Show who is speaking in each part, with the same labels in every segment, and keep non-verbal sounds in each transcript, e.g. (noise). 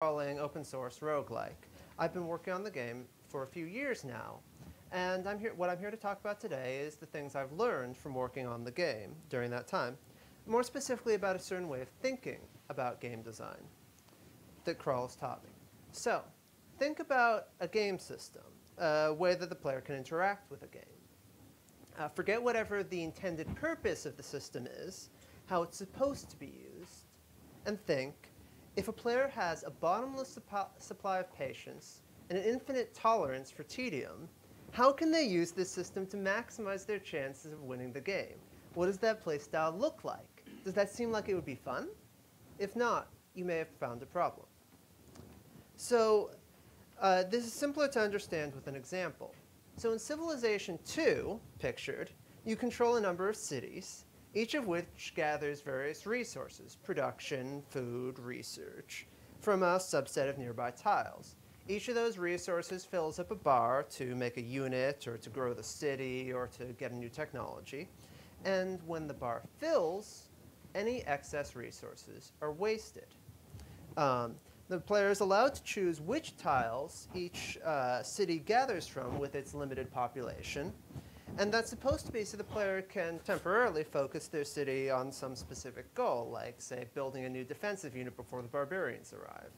Speaker 1: crawling open source roguelike. I've been working on the game for a few years now, and I'm here, what I'm here to talk about today is the things I've learned from working on the game during that time, more specifically about a certain way of thinking about game design that Crawl has taught me. So, think about a game system, a way that the player can interact with a game. Uh, forget whatever the intended purpose of the system is, how it's supposed to be used, and think if a player has a bottomless supply of patience and an infinite tolerance for tedium, how can they use this system to maximize their chances of winning the game? What does that playstyle look like? Does that seem like it would be fun? If not, you may have found a problem. So uh, this is simpler to understand with an example. So in Civilization 2, pictured, you control a number of cities, each of which gathers various resources, production, food, research, from a subset of nearby tiles. Each of those resources fills up a bar to make a unit or to grow the city or to get a new technology. And when the bar fills, any excess resources are wasted. Um, the player is allowed to choose which tiles each uh, city gathers from with its limited population. And that's supposed to be so the player can temporarily focus their city on some specific goal, like, say, building a new defensive unit before the barbarians arrive.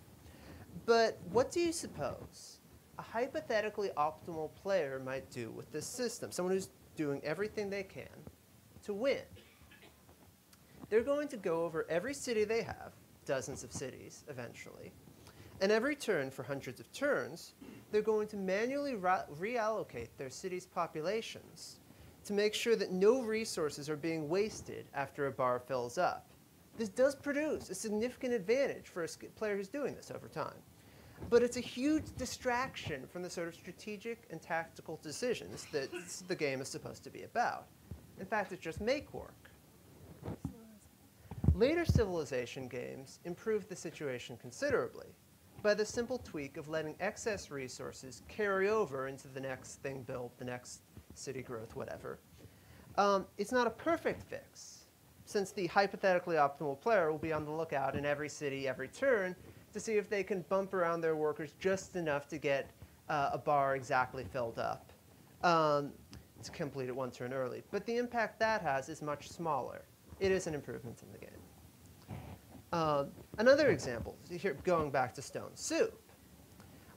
Speaker 1: But what do you suppose a hypothetically optimal player might do with this system? Someone who's doing everything they can to win. They're going to go over every city they have, dozens of cities eventually. And every turn for hundreds of turns, they're going to manually reallocate their city's populations to make sure that no resources are being wasted after a bar fills up. This does produce a significant advantage for a player who's doing this over time. But it's a huge distraction from the sort of strategic and tactical decisions that the game is supposed to be about. In fact, it's just make work. Later Civilization games improved the situation considerably by the simple tweak of letting excess resources carry over into the next thing built, the next city growth, whatever. Um, it's not a perfect fix, since the hypothetically optimal player will be on the lookout in every city every turn to see if they can bump around their workers just enough to get uh, a bar exactly filled up um, to complete it one turn early. But the impact that has is much smaller. It is an improvement in the game. Uh, another example, here, going back to Stone Soup.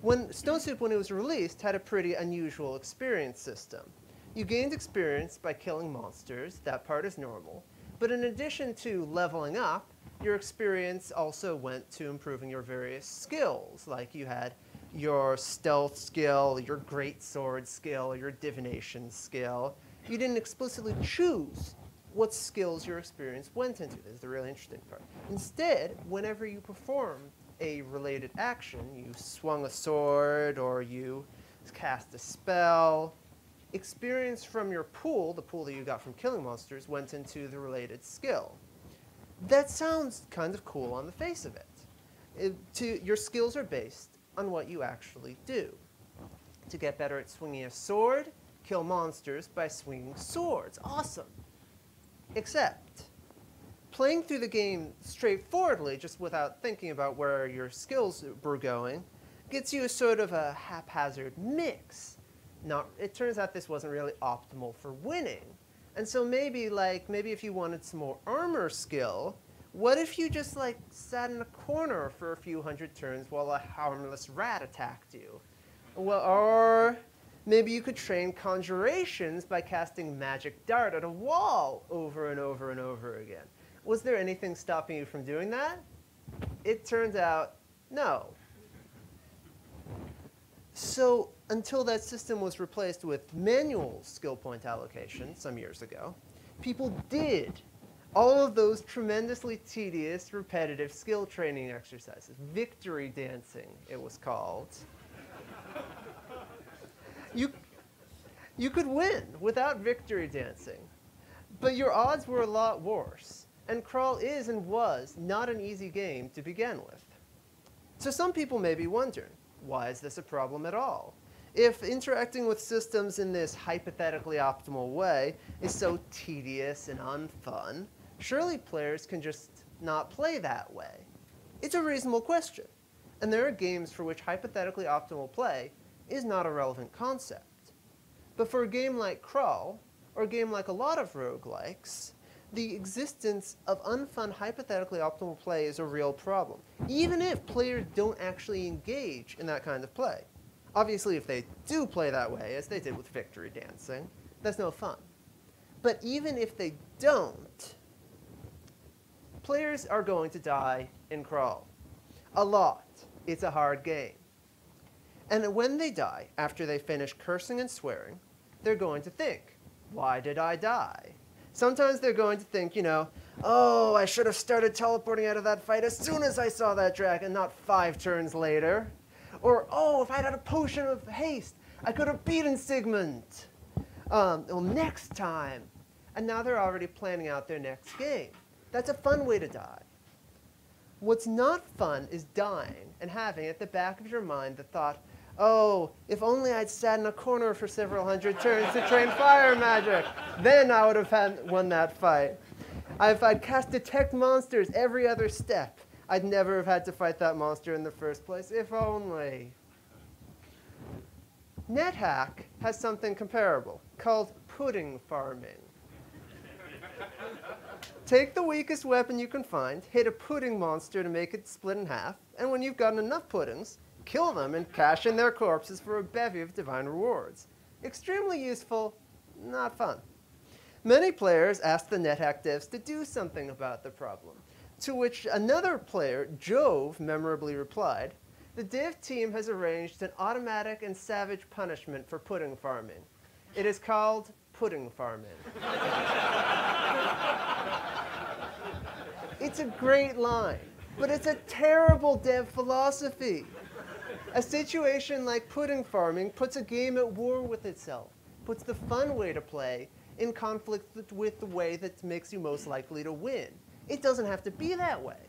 Speaker 1: When Stone Soup, when it was released, had a pretty unusual experience system. You gained experience by killing monsters. That part is normal. But in addition to leveling up, your experience also went to improving your various skills. Like you had your stealth skill, your great sword skill, your divination skill. You didn't explicitly choose what skills your experience went into. Is the really interesting part. Instead, whenever you perform a related action, you swung a sword or you cast a spell, experience from your pool, the pool that you got from killing monsters, went into the related skill. That sounds kind of cool on the face of it. it to, your skills are based on what you actually do. To get better at swinging a sword, kill monsters by swinging swords. Awesome. Except, playing through the game straightforwardly, just without thinking about where your skills were going, gets you a sort of a haphazard mix. Not, it turns out this wasn't really optimal for winning. And so maybe like maybe if you wanted some more armor skill, what if you just like sat in a corner for a few hundred turns while a harmless rat attacked you? Well, or Maybe you could train conjurations by casting magic dart at a wall over and over and over again. Was there anything stopping you from doing that? It turns out, no. So until that system was replaced with manual skill point allocation some years ago, people did all of those tremendously tedious, repetitive skill training exercises. Victory dancing, it was called you, you could win without victory dancing. But your odds were a lot worse. And Crawl is and was not an easy game to begin with. So some people may be wondering, why is this a problem at all? If interacting with systems in this hypothetically optimal way is so tedious and unfun, surely players can just not play that way. It's a reasonable question. and there are games for which hypothetically optimal play is not a relevant concept. But for a game like Crawl, or a game like a lot of roguelikes, the existence of unfun hypothetically optimal play is a real problem, even if players don't actually engage in that kind of play. Obviously, if they do play that way, as they did with Victory Dancing, that's no fun. But even if they don't, players are going to die in Crawl. A lot. It's a hard game. And when they die, after they finish cursing and swearing, they're going to think, why did I die? Sometimes they're going to think, you know, oh, I should have started teleporting out of that fight as soon as I saw that dragon, not five turns later. Or, oh, if I'd had a potion of haste, I could have beaten Sigmund. Um, well, next time. And now they're already planning out their next game. That's a fun way to die. What's not fun is dying and having at the back of your mind the thought, oh, if only I'd sat in a corner for several hundred turns to train fire magic, then I would have had, won that fight. Uh, if I'd cast detect monsters every other step, I'd never have had to fight that monster in the first place, if only. NetHack has something comparable called pudding farming. Take the weakest weapon you can find, hit a pudding monster to make it split in half, and when you've gotten enough puddings, kill them and cash in their corpses for a bevy of divine rewards. Extremely useful, not fun. Many players asked the NetHack devs to do something about the problem, to which another player, Jove, memorably replied, the dev team has arranged an automatic and savage punishment for pudding farming. It is called pudding farming. (laughs) it's a great line, but it's a terrible dev philosophy. A situation like pudding farming puts a game at war with itself, puts the fun way to play in conflict with the way that makes you most likely to win. It doesn't have to be that way.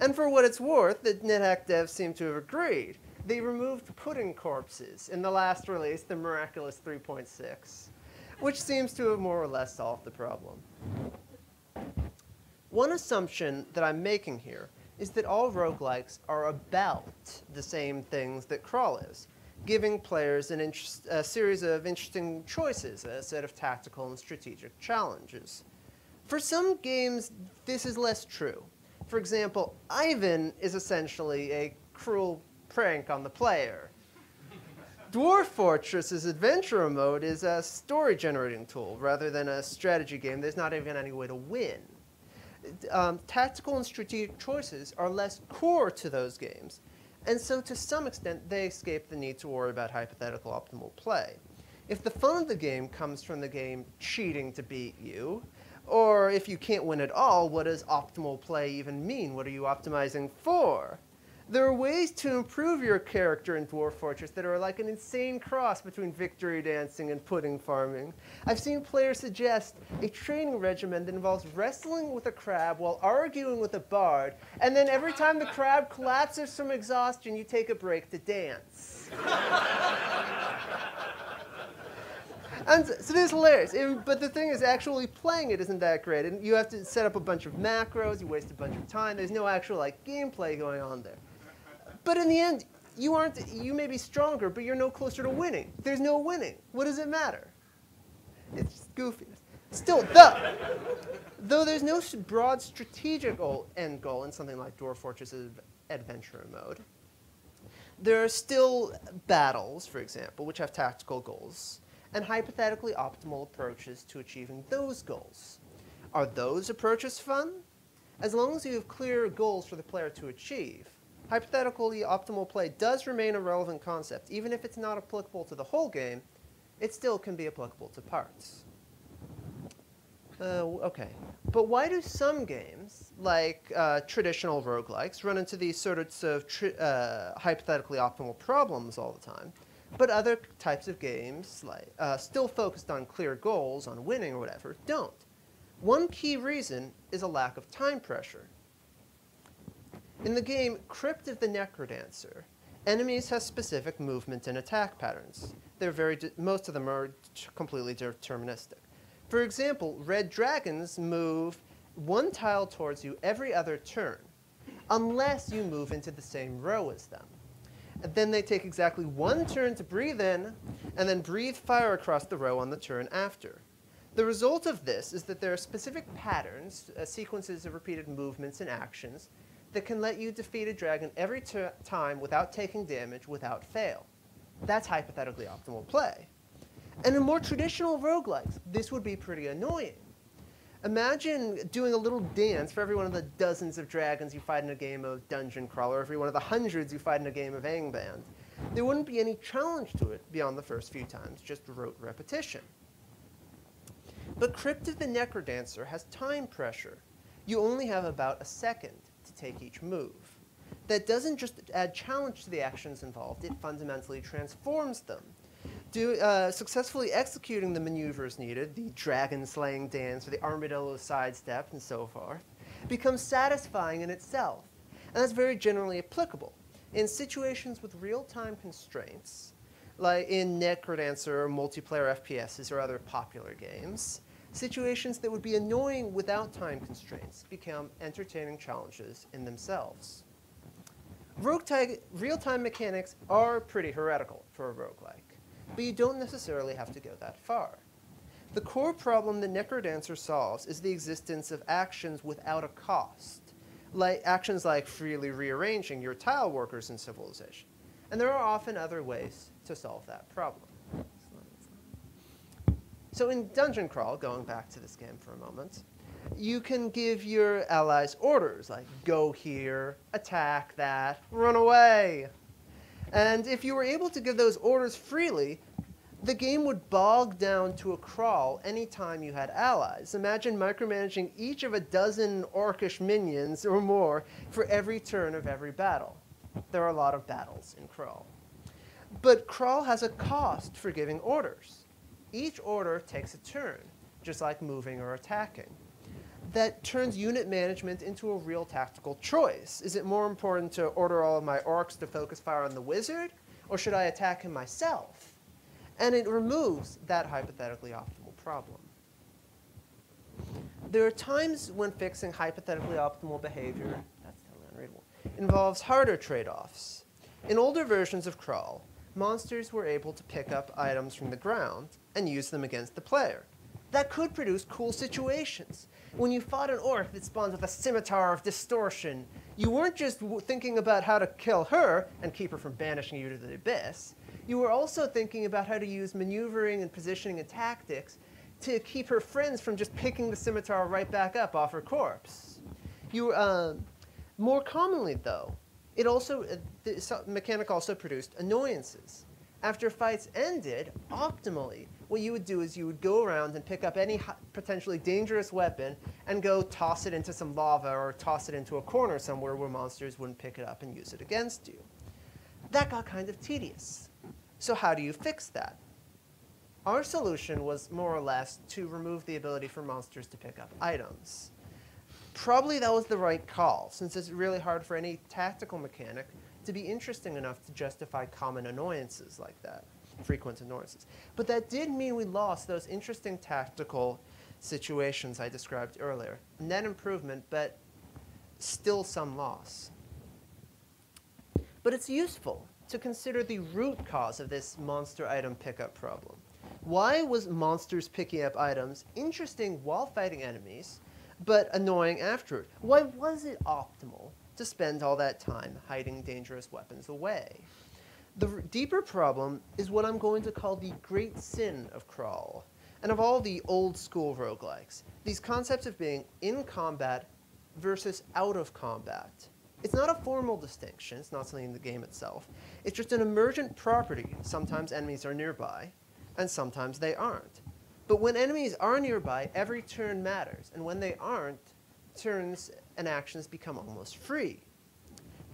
Speaker 1: And for what it's worth, the NetHack devs seem to have agreed. They removed pudding corpses in the last release, the Miraculous 3.6, which seems to have more or less solved the problem. One assumption that I'm making here is that all roguelikes are about the same things that Crawl is, giving players an a series of interesting choices, a set of tactical and strategic challenges. For some games, this is less true. For example, Ivan is essentially a cruel prank on the player. Dwarf Fortress's adventure mode is a story generating tool rather than a strategy game. There's not even any way to win um, tactical and strategic choices are less core to those games. And so to some extent, they escape the need to worry about hypothetical optimal play. If the fun of the game comes from the game cheating to beat you, or if you can't win at all, what does optimal play even mean? What are you optimizing for? There are ways to improve your character in Dwarf Fortress that are like an insane cross between victory dancing and pudding farming. I've seen players suggest a training regimen that involves wrestling with a crab while arguing with a bard, and then every time the crab collapses from exhaustion, you take a break to dance. (laughs) And so this is hilarious. It, but the thing is, actually playing it isn't that great. And you have to set up a bunch of macros. You waste a bunch of time. There's no actual like gameplay going on there. But in the end, you aren't. You may be stronger, but you're no closer to winning. There's no winning. What does it matter? It's goofiness. Still, though, though there's no broad strategic end goal in something like Dwarf Fortress's adventure mode, there are still battles, for example, which have tactical goals, and hypothetically optimal approaches to achieving those goals. Are those approaches fun? As long as you have clear goals for the player to achieve, hypothetically optimal play does remain a relevant concept. Even if it's not applicable to the whole game, it still can be applicable to parts. Uh, okay, but why do some games, like uh, traditional roguelikes, run into these sorts of uh, hypothetically optimal problems all the time, but other types of games, like uh, still focused on clear goals, on winning or whatever, don't? One key reason is a lack of time pressure. In the game Crypt of the Necrodancer, enemies have specific movement and attack patterns. They're very most of them are completely deterministic. For example, red dragons move one tile towards you every other turn. unless you move into the same row as them. And then they take exactly one turn to breathe in, and then breathe fire across the row on the turn after. The result of this is that there are specific patterns, uh, sequences of repeated movements and actions, that can let you defeat a dragon every time without taking damage without fail. That's hypothetically optimal play. And in more traditional roguelikes, this would be pretty annoying. Imagine doing a little dance for every one of the dozens of dragons you fight in a game of Dungeon Crawler, every one of the hundreds you fight in a game of Angband. There wouldn't be any challenge to it beyond the first few times, just rote repetition. But Crypt of the Necrodancer has time pressure. You only have about a second to take each move. That doesn't just add challenge to the actions involved, it fundamentally transforms them do, uh, successfully executing the maneuvers needed, the dragon slaying dance or the armadillo sidestep and so forth, becomes satisfying in itself. And that's very generally applicable. In situations with real-time constraints, like in Necrodancer or multiplayer FPSs or other popular games, situations that would be annoying without time constraints become entertaining challenges in themselves. Real-time mechanics are pretty heretical for a roguelike but you don't necessarily have to go that far. The core problem the Necrodancer solves is the existence of actions without a cost, like actions like freely rearranging your tile workers in Civilization. And there are often other ways to solve that problem. So in Dungeon Crawl, going back to this game for a moment, you can give your allies orders like go here, attack that, run away. And if you were able to give those orders freely, the game would bog down to a crawl anytime you had allies. Imagine micromanaging each of a dozen orcish minions or more for every turn of every battle. There are a lot of battles in Crawl. But Crawl has a cost for giving orders. Each order takes a turn, just like moving or attacking that turns unit management into a real tactical choice. Is it more important to order all of my orcs to focus fire on the wizard, or should I attack him myself? And it removes that hypothetically optimal problem. There are times when fixing hypothetically optimal behavior, that's totally unreadable, involves harder trade-offs. In older versions of Crawl, monsters were able to pick up items from the ground and use them against the player. That could produce cool situations, when you fought an orc that spawns with a scimitar of distortion, you weren't just thinking about how to kill her and keep her from banishing you to the abyss. You were also thinking about how to use maneuvering and positioning and tactics to keep her friends from just picking the scimitar right back up off her corpse. You, uh, more commonly, though, it also uh, the mechanic also produced annoyances. After fights ended, optimally, what you would do is you would go around and pick up any potentially dangerous weapon and go toss it into some lava or toss it into a corner somewhere where monsters wouldn't pick it up and use it against you. That got kind of tedious. So how do you fix that? Our solution was more or less to remove the ability for monsters to pick up items. Probably that was the right call, since it's really hard for any tactical mechanic to be interesting enough to justify common annoyances like that frequent annoyances. But that did mean we lost those interesting tactical situations I described earlier. Net improvement, but still some loss. But it's useful to consider the root cause of this monster item pickup problem. Why was monsters picking up items interesting while fighting enemies, but annoying afterward? Why was it optimal to spend all that time hiding dangerous weapons away? The deeper problem is what I'm going to call the great sin of Crawl, and of all the old school roguelikes, these concepts of being in combat versus out of combat. It's not a formal distinction, it's not something in the game itself. It's just an emergent property. Sometimes enemies are nearby, and sometimes they aren't. But when enemies are nearby, every turn matters, and when they aren't, turns and actions become almost free.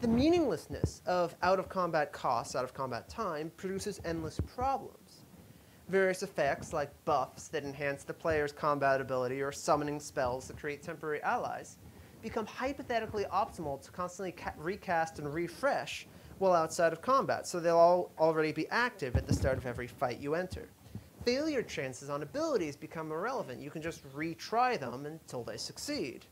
Speaker 1: The meaninglessness of out-of-combat costs, out-of-combat time, produces endless problems. Various effects, like buffs that enhance the player's combat ability or summoning spells that create temporary allies, become hypothetically optimal to constantly recast and refresh while outside of combat, so they'll all already be active at the start of every fight you enter. Failure chances on abilities become irrelevant. You can just retry them until they succeed.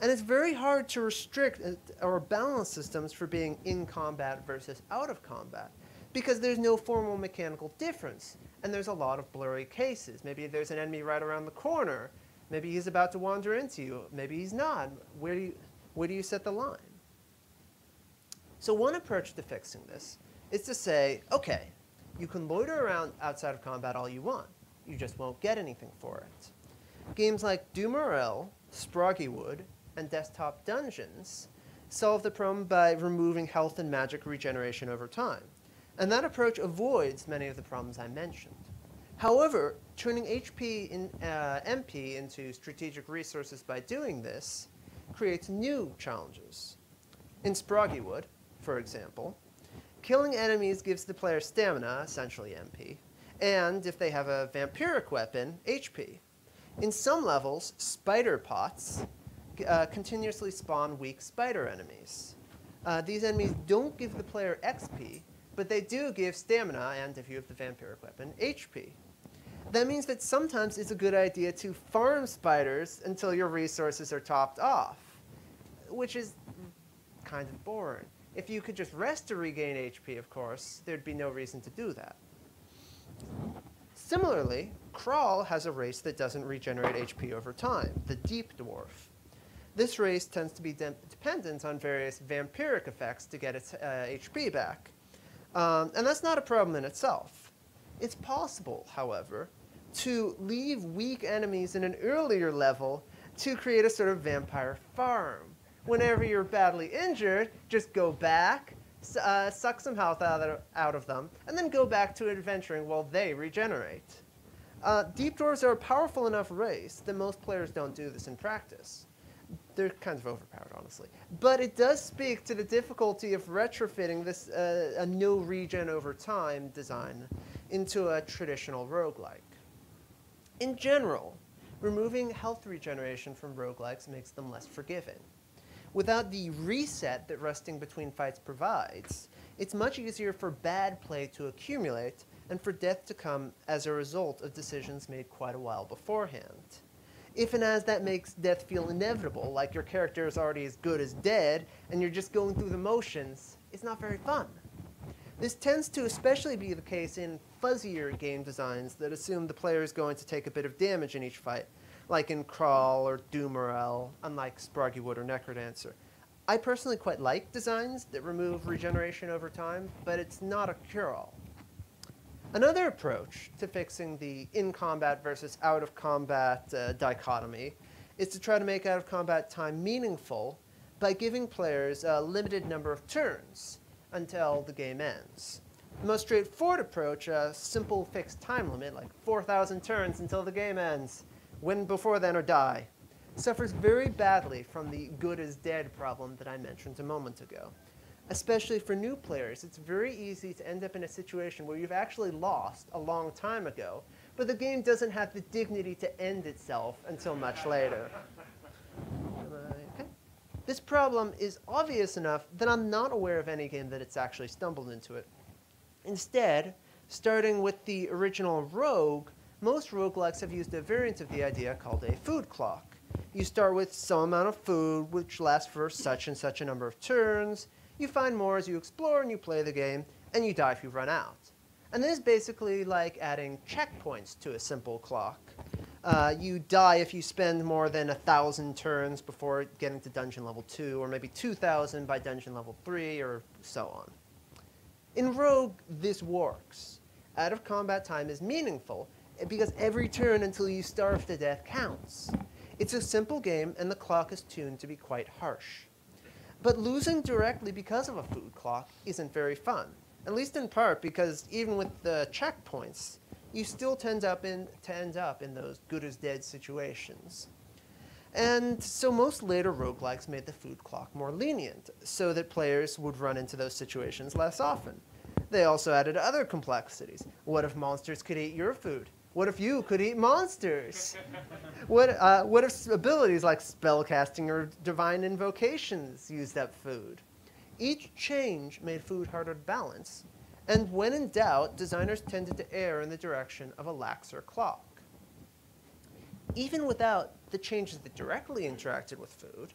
Speaker 1: And it's very hard to restrict uh, or balance systems for being in combat versus out of combat because there's no formal mechanical difference. And there's a lot of blurry cases. Maybe there's an enemy right around the corner. Maybe he's about to wander into you. Maybe he's not. Where do you, where do you set the line? So one approach to fixing this is to say, okay, you can loiter around outside of combat all you want. You just won't get anything for it. Games like DoomRL, Sproggiwood, and Desktop Dungeons solve the problem by removing health and magic regeneration over time. And that approach avoids many of the problems I mentioned. However, turning HP in, uh, MP into strategic resources by doing this creates new challenges. In Sproggiwood, for example, killing enemies gives the player stamina, essentially MP, and if they have a vampiric weapon, HP. In some levels, spider pots uh, continuously spawn weak spider enemies. Uh, these enemies don't give the player XP, but they do give stamina and, if you have the vampiric weapon, HP. That means that sometimes it's a good idea to farm spiders until your resources are topped off, which is kind of boring. If you could just rest to regain HP, of course, there'd be no reason to do that. Similarly, Crawl has a race that doesn't regenerate HP over time, the Deep Dwarf. This race tends to be de dependent on various vampiric effects to get its uh, HP back. Um, and that's not a problem in itself. It's possible, however, to leave weak enemies in an earlier level to create a sort of vampire farm. Whenever you're badly injured, just go back, uh, suck some health out of, them, and then go back to adventuring while they regenerate. Uh, deep dwarves are a powerful enough race that most players don't do this in practice they're kind of overpowered, honestly. But it does speak to the difficulty of retrofitting this uh, a no regen over time design into a traditional roguelike. In general, removing health regeneration from roguelikes makes them less forgiving. Without the reset that resting between fights provides, it's much easier for bad play to accumulate and for death to come as a result of decisions made quite a while beforehand if and as that makes death feel inevitable, like your character is already as good as dead, and you're just going through the motions, it's not very fun. This tends to especially be the case in fuzzier game designs that assume the player is going to take a bit of damage in each fight, like in Crawl or DoomRL, unlike Sproggiwood or Necrodancer. I personally quite like designs that remove regeneration over time, but it's not a cure-all. Another approach to fixing the in-combat versus out-of-combat uh, dichotomy is to try to make out-of-combat time meaningful by giving players a limited number of turns until the game ends. The most straightforward approach, a simple fixed time limit, like 4,000 turns until the game ends, win before then or die, suffers very badly from the good is dead problem that I mentioned a moment ago especially for new players, it's very easy to end up in a situation where you've actually lost a long time ago, but the game doesn't have the dignity to end itself until much later. This problem is obvious enough that I'm not aware of any game that it's actually stumbled into it. Instead, starting with the original Rogue, most roguelikes have used a variant of the idea called a food clock. You start with some amount of food, which lasts for such and such a number of turns, you find more as you explore and you play the game, and you die if you run out. And this is basically like adding checkpoints to a simple clock. Uh, you die if you spend more than a thousand turns before getting to dungeon level 2, or maybe 2,000 by dungeon level 3, or so on. In Rogue, this works. Out of combat time is meaningful because every turn until you starve to death counts. It's a simple game, and the clock is tuned to be quite harsh. But losing directly because of a food clock isn't very fun, at least in part because even with the checkpoints, you still tend up in, to end up in those good as dead situations. And so most later roguelikes made the food clock more lenient, so that players would run into those situations less often. They also added other complexities. What if monsters could eat your food? What if you could eat monsters? what, uh, what if abilities like spellcasting or divine invocations used up food? Each change made food harder to balance, and when in doubt, designers tended to err in the direction of a laxer clock. Even without the changes that directly interacted with food,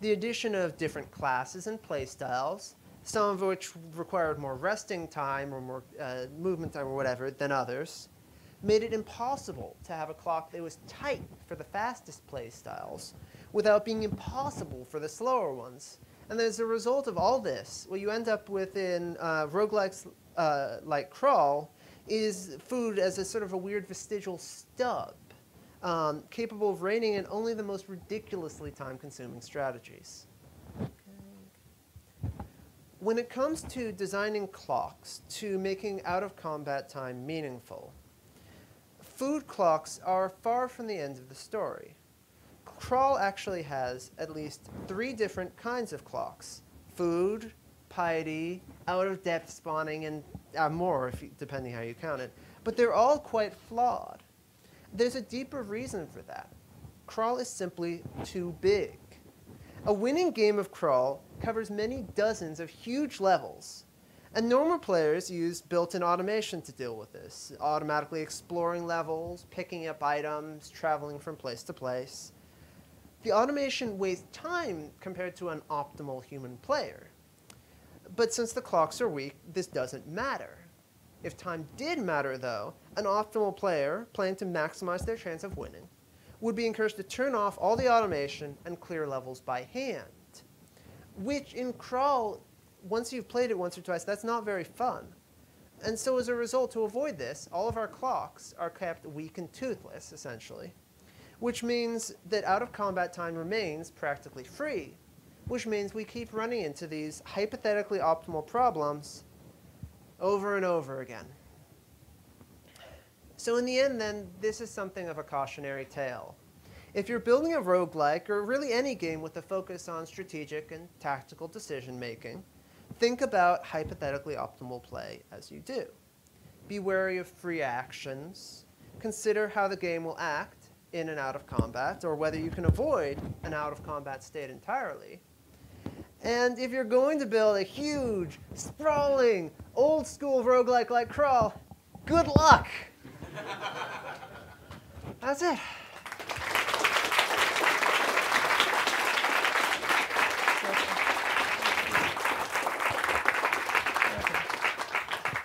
Speaker 1: the addition of different classes and playstyles, some of which required more resting time or more uh, movement time or whatever than others, made it impossible to have a clock that was tight for the fastest play styles without being impossible for the slower ones. And as a result of all this, what you end up with in uh, roguelikes uh, like Crawl is food as a sort of a weird vestigial stub, um, capable of reining in only the most ridiculously time-consuming strategies. When it comes to designing clocks to making out-of-combat time meaningful, food clocks are far from the end of the story. Crawl actually has at least three different kinds of clocks. Food, piety, out-of-depth spawning, and uh, more, if you, depending how you count it. But they're all quite flawed. There's a deeper reason for that. Crawl is simply too big. A winning game of Crawl covers many dozens of huge levels, and normal players use built-in automation to deal with this, automatically exploring levels, picking up items, traveling from place to place. The automation wastes time compared to an optimal human player. But since the clocks are weak, this doesn't matter. If time did matter, though, an optimal player, playing to maximize their chance of winning, would be encouraged to turn off all the automation and clear levels by hand. Which in Crawl, once you've played it once or twice, that's not very fun. And so as a result, to avoid this, all of our clocks are kept weak and toothless, essentially. Which means that out-of-combat time remains practically free. Which means we keep running into these hypothetically optimal problems over and over again. So in the end, then, this is something of a cautionary tale. If you're building a roguelike, or really any game with a focus on strategic and tactical decision making, think about hypothetically optimal play as you do. Be wary of free actions. Consider how the game will act in and out of combat, or whether you can avoid an out of combat state entirely. And if you're going to build a huge, sprawling, old school roguelike like Crawl, good luck! (laughs) That's it.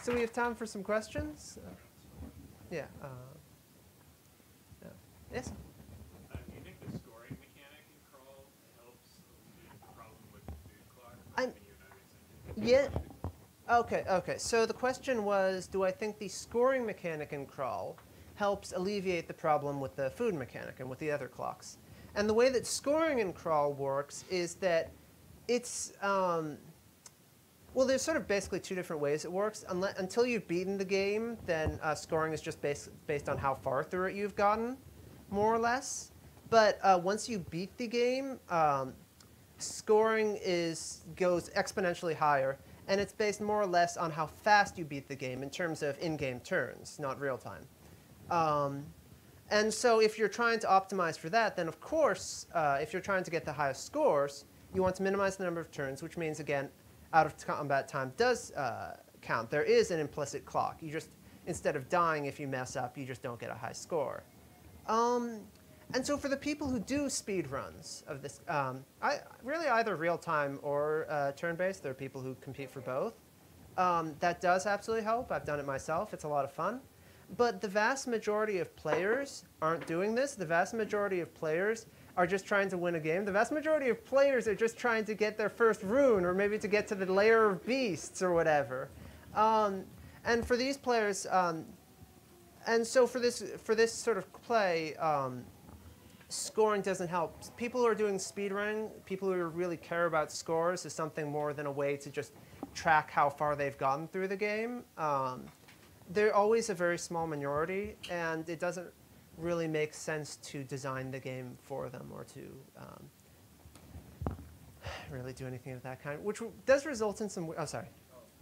Speaker 1: So we have time for some questions. Uh, yeah. Uh, yeah. Yes.
Speaker 2: Do you think the scoring mechanic in Crawl helps the problem with the food clock?
Speaker 1: I'm-
Speaker 2: When you notice it?
Speaker 1: Yeah. Okay, okay. So the question was, do I think the scoring mechanic in Crawl helps alleviate the problem with the food mechanic and with the other clocks? And the way that scoring in Crawl works is that it's, um, well, there's sort of basically two different ways it works. Until you've beaten the game, then uh, scoring is just based, based on how far through it you've gotten, more or less. But uh, once you beat the game, um, scoring is goes exponentially higher, and it's based more or less on how fast you beat the game in terms of in-game turns, not real time. Um, and so if you're trying to optimize for that, then of course, uh, if you're trying to get the highest scores, you want to minimize the number of turns, which means, again, out of combat time does uh, count. There is an implicit clock. You just, instead of dying if you mess up, you just don't get a high score. Um, and so for the people who do speed runs of this, um, I, really either real time or uh, turn based, there are people who compete for both. Um, that does absolutely help. I've done it myself. It's a lot of fun. But the vast majority of players aren't doing this. The vast majority of players are just trying to win a game. The vast majority of players are just trying to get their first rune or maybe to get to the lair of beasts or whatever. Um, and for these players, um, and so for this, for this sort of play, um, scoring doesn't help. People who are doing speedrunning, people who really care about scores, is something more than a way to just track how far they've gotten through the game. Um, they're always a very small minority, and it doesn't really make sense to design the game for them or to um, really do anything of that kind, which does result in some. Oh, sorry.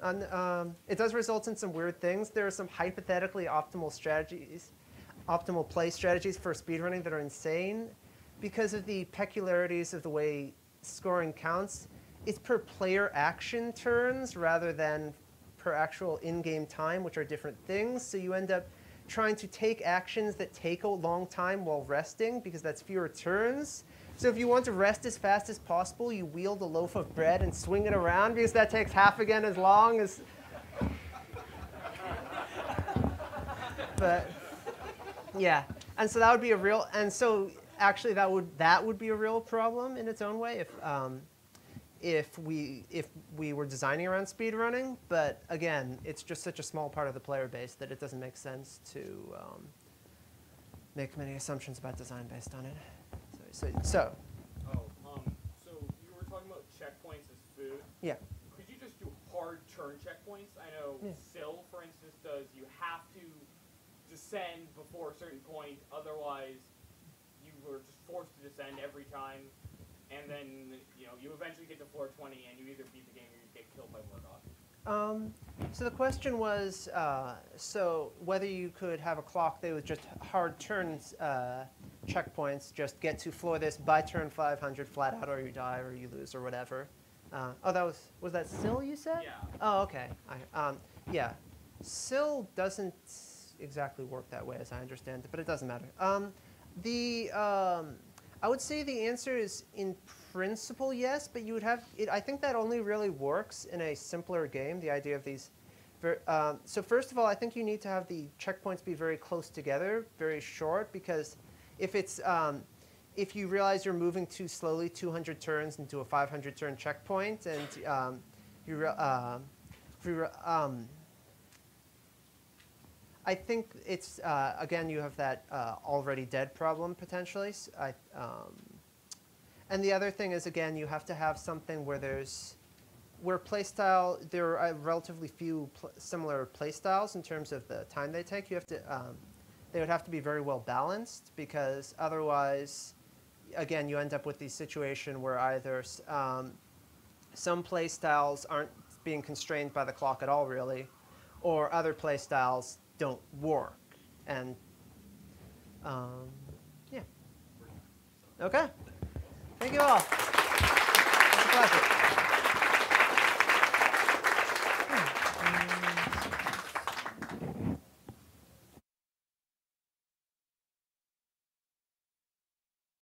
Speaker 1: And, um, it does result in some weird things. There are some hypothetically optimal strategies, optimal play strategies for speedrunning that are insane because of the peculiarities of the way scoring counts. It's per player action turns rather than per actual in-game time, which are different things. So you end up trying to take actions that take a long time while resting because that's fewer turns. So if you want to rest as fast as possible, you wield a loaf of bread and swing it around because that takes half again as long as. (laughs) but yeah, and so that would be a real, and so actually that would that would be a real problem in its own way if um, if we if we were designing around speed running. But again, it's just such a small part of the player base that it doesn't make sense to um, make many assumptions about design based on it. So, so, so
Speaker 3: Oh, um, so you were talking about checkpoints as food.
Speaker 1: yeah.
Speaker 3: Could you just do hard turn checkpoints? I know
Speaker 1: Yeah.
Speaker 3: Sil, for instance, does. You have to descend before a certain point, otherwise you were just forced to descend every time. And then, you eventually get to floor 20 and you either beat the game or you get killed by Morgoth.
Speaker 1: Um, so the question was, uh, so whether you could have a clock that was just hard turns uh, checkpoints, just get to floor this by turn 500 flat out, or you die, or you lose, or whatever. Uh, oh, that was was that Sil you said?
Speaker 3: Yeah.
Speaker 1: Oh, okay. I, um, yeah, Sil doesn't exactly work that way, as I understand it, but it doesn't matter. Um, the um, I would say the answer is in principle yes, but you would have. It, I think that only really works in a simpler game. The idea of these. Um, so first of all, I think you need to have the checkpoints be very close together, very short, because if it's um, if you realize you're moving too slowly, 200 turns into a 500 turn checkpoint, and um, you uh, um, I think it's uh, again you have that uh, already dead problem potentially. I, um, and the other thing is again you have to have something where there's where playstyle there are relatively few pl- similar playstyles in terms of the time they take. You have to um, they would have to be very well balanced because otherwise, again, you end up with the situation where either um, some playstyles aren't being constrained by the clock at all, really, or other playstyles don't work. And um, yeah. Okay. Thank you all. It's a pleasure.